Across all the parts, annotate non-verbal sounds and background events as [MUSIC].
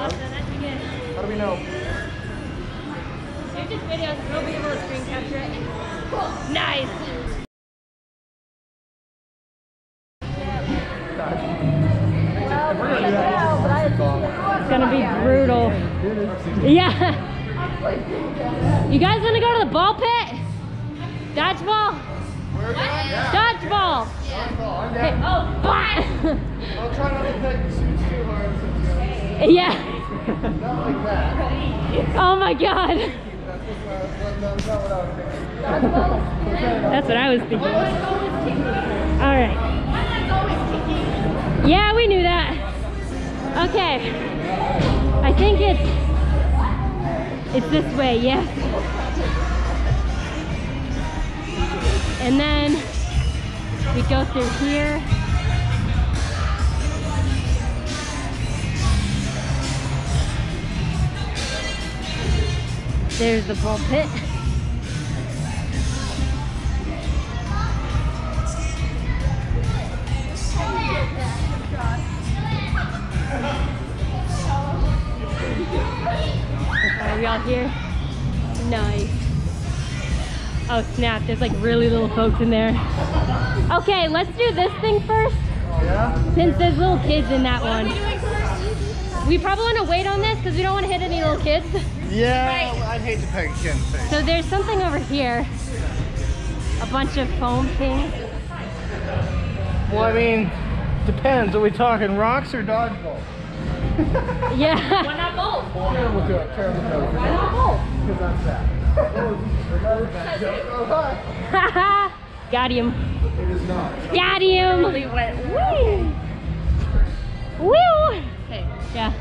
Awesome. How do we know? There's just videos, we'll be able to screen capture it. Nice. It's gonna be brutal. Yeah. You guys wanna go to the ball pit? Dodgeball? Dodgeball. Hey, oh, what? I'll try not to take the too hard. Yeah. Not like that. Oh my god. That's not, that's not what I was thinking. That's what I was thinking. All right. Yeah, we knew that. Okay. I think it's it's this way, yes. And then we go through here. There's the pulpit. Are we all here? Nice. Oh snap, there's like really little folks in there. Okay, let's do this thing first. Yeah? Since there's little kids in that one. We probably want to wait on this because we don't want to hit any little kids. [LAUGHS] Yeah, I'd hate to peg a kid in. So there's something over here. A bunch of foam things. Well, I mean, depends. Are we talking rocks or dodgeball? [LAUGHS] Yeah. Why not both? Terrible joke, terrible joke. Why not both? Because I'm fat. Another bad joke. Oh. Got him. It is not. Got him. Really went, woo! Woo. Hey, Yeah.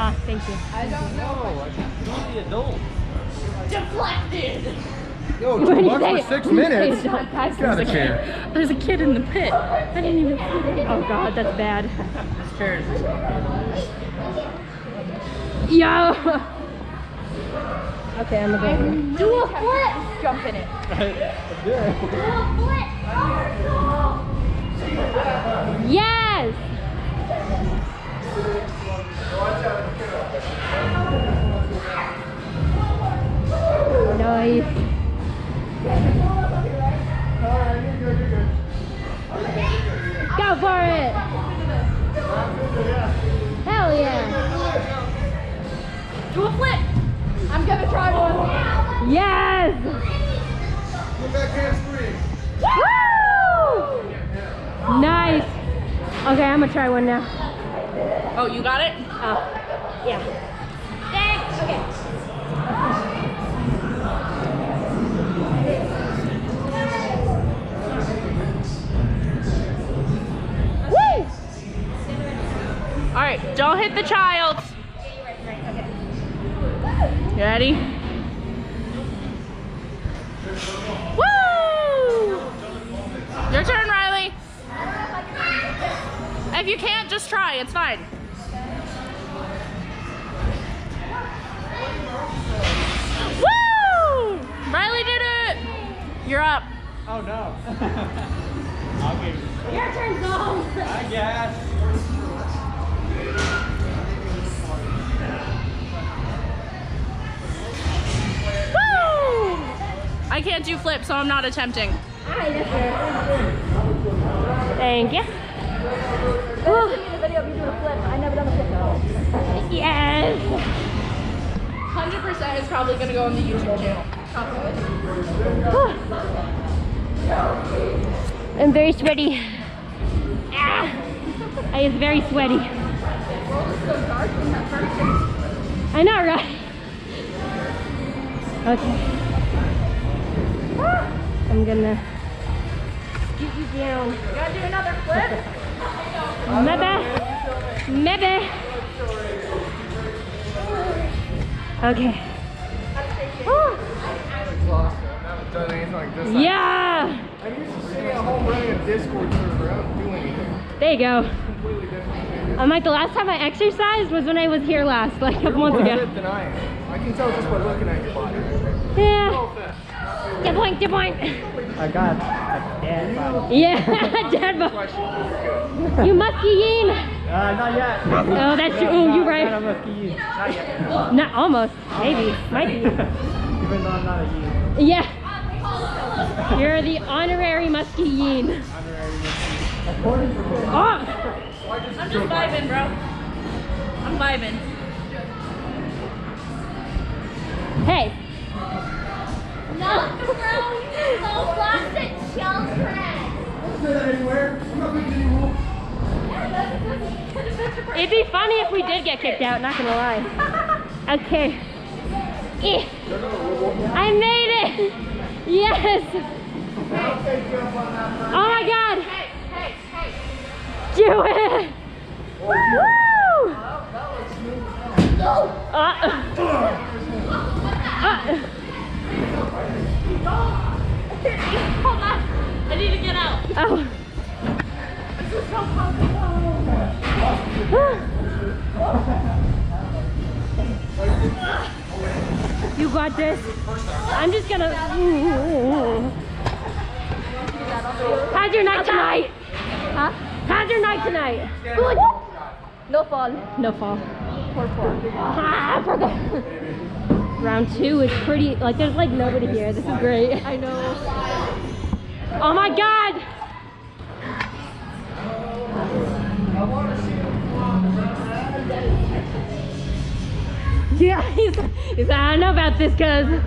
Ah, thank you. I don't know. Deflected! Yo, What two did you bucks for six What did you minutes. say? Don't touch Gotta me. There's a kid in the pit. I didn't even see it. Oh god, that's bad. Cheers. Yo. Okay, I'm gonna go. Do a flip! Jump in it. [LAUGHS] Yes. One now. Oh, you got it? Oh, yeah. Thanks. Okay. Woo! Alright, don't hit the child. You ready? Just try. It's fine. Woo! Riley did it. You're up. Oh no. [LAUGHS] Your turn, Zone. I guess. Woo! I can't do flips, so I'm not attempting. Thank you. Woo. Yes. 100% is probably gonna go on the YouTube channel. Whew. I'm very sweaty. Ah, I is very sweaty. I know, right? Okay. I'm gonna get you down. You gotta do another flip? Maybe. Maybe. Okay. I like. Yeah. Used to home running a Discord server. I don't do anything. There you go. I'm like, the last time I exercised was when I was here last, [LAUGHS] like a couple months ago. I. I can tell just by looking at your body. Yeah. No point, good point. I got dad body. Yeah, [LAUGHS] dad bod. You musky yin. Uh, not yet. Oh, that's true. Oh, you're Not right. a musky. Not yet. Not almost. Maybe. Might be. [LAUGHS] Even though I'm not a yeast. Yeah. You're the honorary musky yin. Honorary musky. According to. Oh! I'm just vibing, bro. I'm vibing. Hey. No, bro, you so plastic shell trash. It'd be funny if we did get kicked out, not gonna lie. [LAUGHS] Okay. Eh. I made it! Yes! Oh my god! Do it! Woo! Uh, uh, to get out. oh. You got this. I'm just gonna. How's your night tonight? Huh? How's your night tonight? Good. No fall. No fall. Poor fall. Ah, for the round two is pretty. Like there's like nobody here. This is great. I know. Oh my god. Yeah, [LAUGHS] he's, he's I don't know about this, cuz. I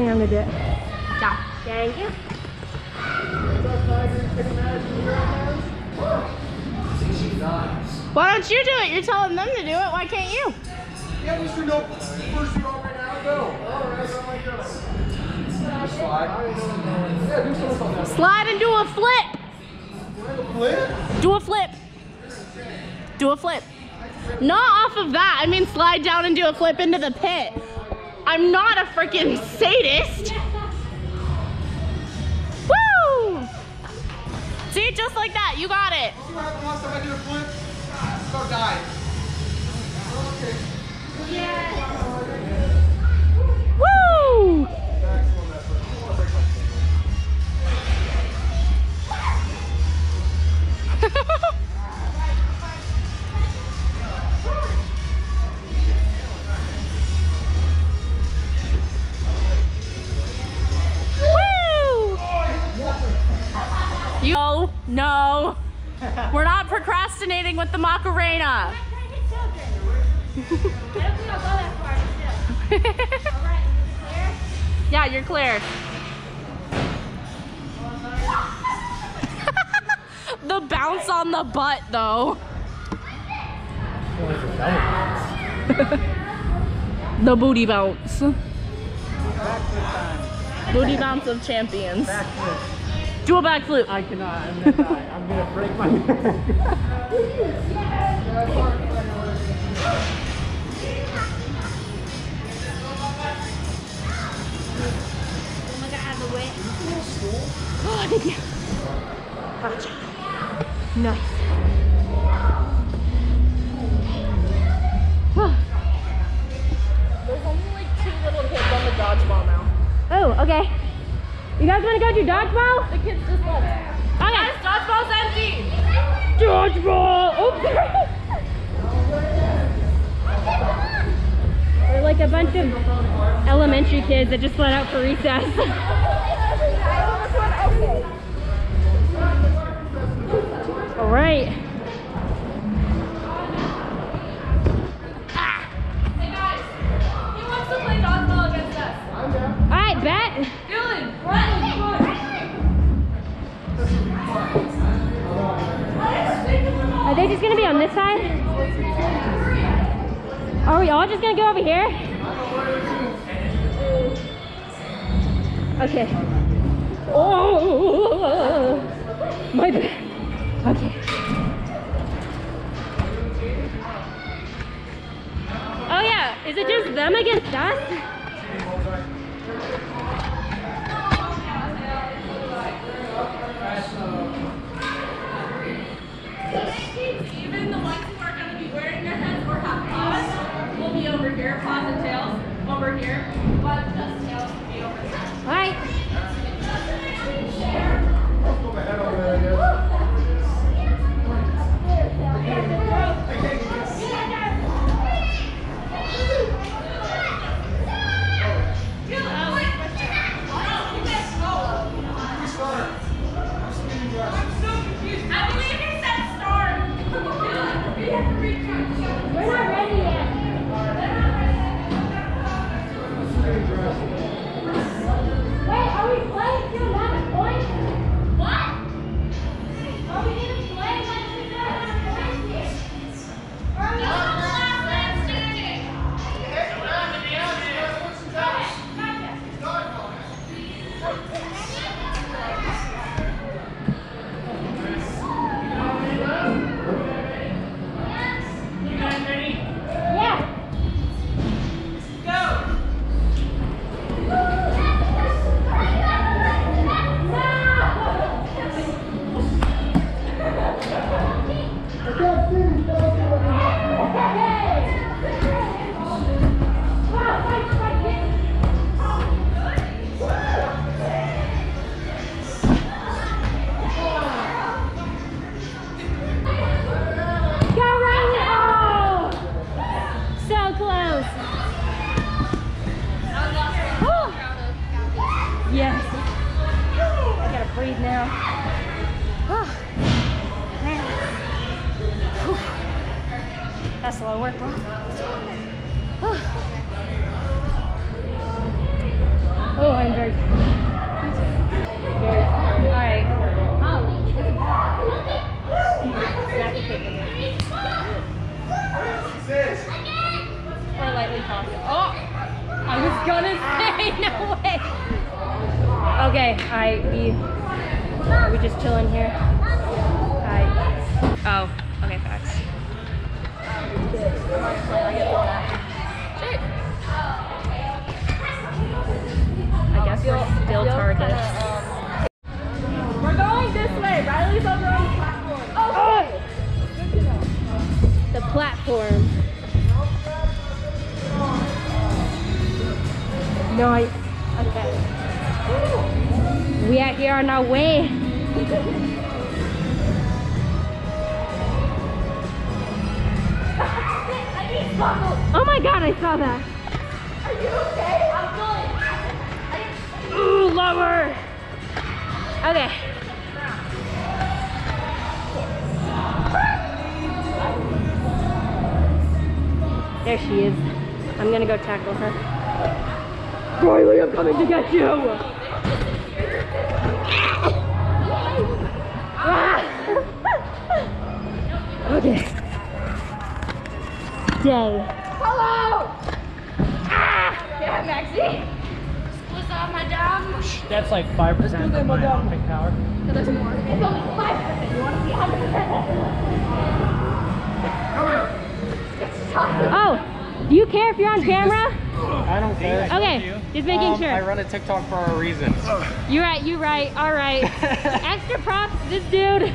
want to film? I think I'm gonna do it. Thank you. Why don't you do it? You're telling them to do it. Why can't you? Yeah, Mr. No. First you all right now, go. Alright, oh my god. Slide. Yeah, do something on that. Slide and do a flip. Flip? Do a flip. Do a flip. Not off of that. I mean, slide down and do a flip into the pit. I'm not a freaking sadist. Woo! See, just like that. You got it. See what happened last time I did a flip? About died. Woo! Woo! [LAUGHS] with the Macarena. [LAUGHS] [LAUGHS] yeah, you're clear. [LAUGHS] the bounce on the butt, though. the booty bounce. Booty bounce of champions. Backflip. Do a backflip. I cannot. I'm gonna die. I'm gonna break my neck. [LAUGHS] Oh, thank you. Gotcha. Nice. Oh, There's only like two little kids on the dodgeball now. Oh, okay. You guys want to go do dodgeball? The kids just left. Oh, okay. Guys, dodgeball's empty. Dodgeball! Oops. [LAUGHS] We're like a bunch of elementary kids that just let out for recess. [LAUGHS] All right. Are they just gonna be on this side? Are we all just gonna go over here? Okay. Oh, my bad. Okay. Oh yeah, Is it just them against us? Even the ones who are going to be wearing their heads or have paws will be over here. Paws and tails here. Oh, I was gonna [LAUGHS] say no way. Okay, I we are we just chilling here? I oh okay facts. I guess we're still targets. Okay. We are here on our way. Oh my god, I saw that. Are you okay? I'm good. Ooh, lower. Okay. There she is. I'm gonna go tackle her. Riley, I'm coming to get you! Ah! okay. Day. Hello. Ah. Yeah, Maxie. What's up, madame? That's like 5% of my optic power. There's more. It's only five percent. You want to see hundred percent? Oh, do you care if you're on camera? I don't care. Okay, just making Um, I run a TikTok for a reason. You're right, you're right, all right. [LAUGHS] Extra props to this dude.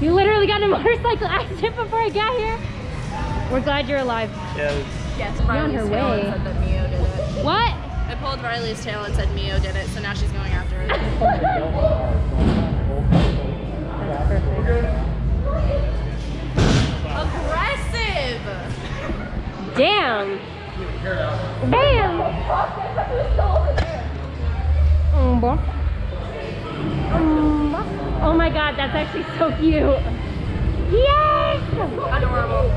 You literally got in a [LAUGHS] motorcycle accident before I got here. We're glad you're alive. Yes. Yes, on Riley's her tail way. and said that Mio did it. What? I pulled Riley's tail and said Mio did it, so now she's going after it. That's [LAUGHS] perfect. Aggressive! Damn. Damn. Mm. Mm. Oh my god, that's actually so cute. Yes! Adorable.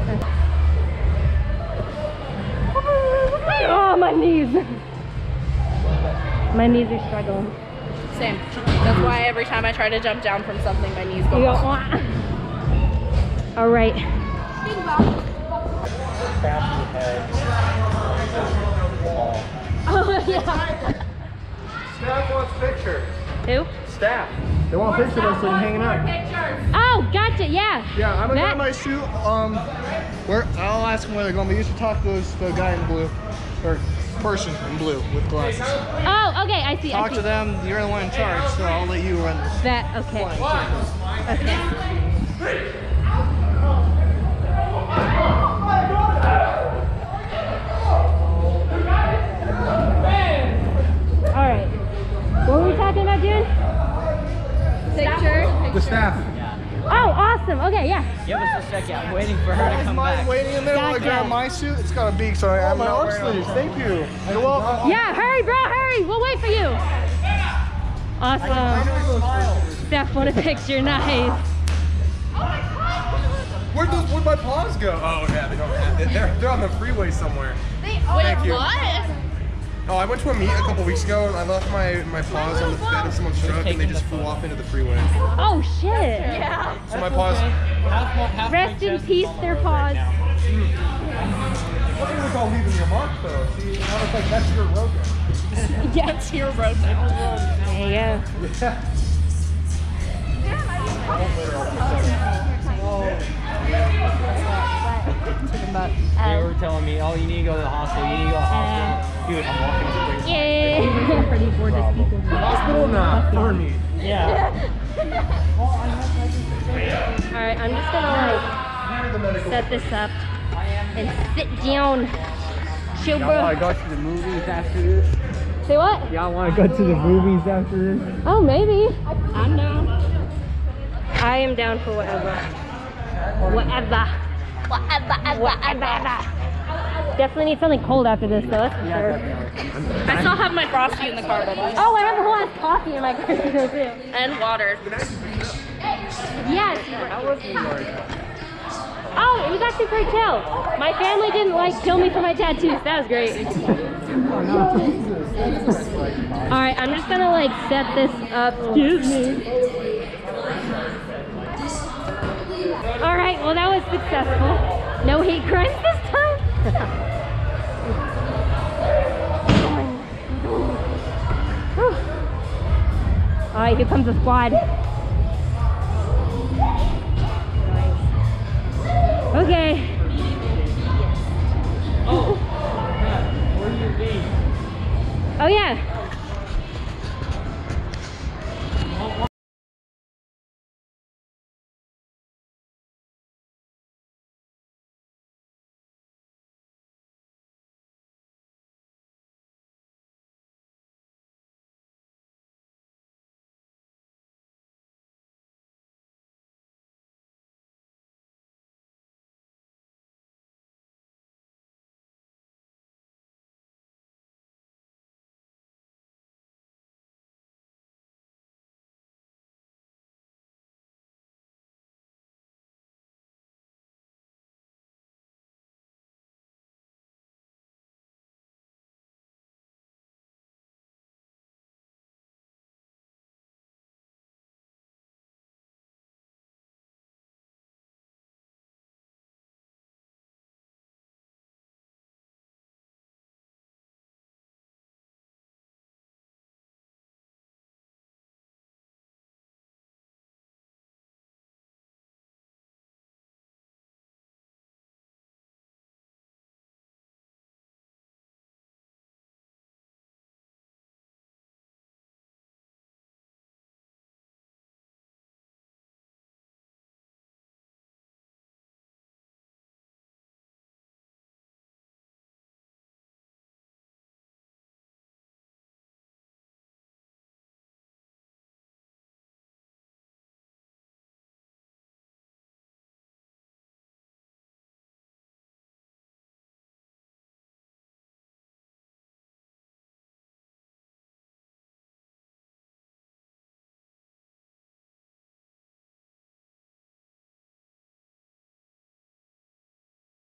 Oh, my knees. My knees are struggling. Same. That's why every time I try to jump down from something, my knees go go, off. "Wah." All right. Oh, yeah. Staff wants pictures. Who? Staff. They want a picture of us so you hanging out. Pictures. Oh, gotcha. Yeah. Yeah, I'm gonna That- grab my shoe. Um, where I'll ask them where they're going. But you should talk to those, the guy in blue, or person in blue with glasses. Oh, okay. I see. I Talk see. to them. You're the one in charge, so I'll let you run this. That okay. Okay. Give us. I'm waiting for her to Is come mine back. waiting in there while I Gotcha. grab my suit? It's got a beak, so I'm oh, not wearing arm sleeves. Thank you. You're welcome. Yeah, hurry, bro, hurry. We'll wait for you. Awesome. Steph, want a picture? Nice. Where'd those, where'd my paws go? Oh yeah, they don't have. They're, they're on the freeway somewhere. Wait, Thank you. what? Oh, I went to a meet a couple weeks ago and I left my, my paws on the bed of someone's truck and they just flew off into the freeway. Oh, shit. Yeah. So my paws. Half, half Rest in peace, their paws. now. Nothing was all leaving your mark though. See, now it's like that's your road. [LAUGHS] That's your road. [LAUGHS] There you go. Oh. Oh. They um, were telling me, oh, you need to go to the hospital. You need to go to the hospital. Dude, I'm walking to the Yay. Hospital now for me. Yeah. [LAUGHS] All right, I'm just gonna like set this up and sit down. Chill, bro. go to the movies after this? Say what? Y'all want to go to the movies after this? Oh, maybe. I'm down. I am down for whatever. Whatever. Definitely need something cold after this, though. That's for sure. I still have my frosty in the car, buddy. Oh, I have a whole ass coffee in my car too. And water. Yes. Oh, it was actually pretty chill. My family didn't like kill me for my tattoos. That was great. All right, I'm just gonna like set this up. Excuse me. All right, well that was successful. No hate crimes this time. All right, here comes the squad. Okay. Oh? Oh yeah.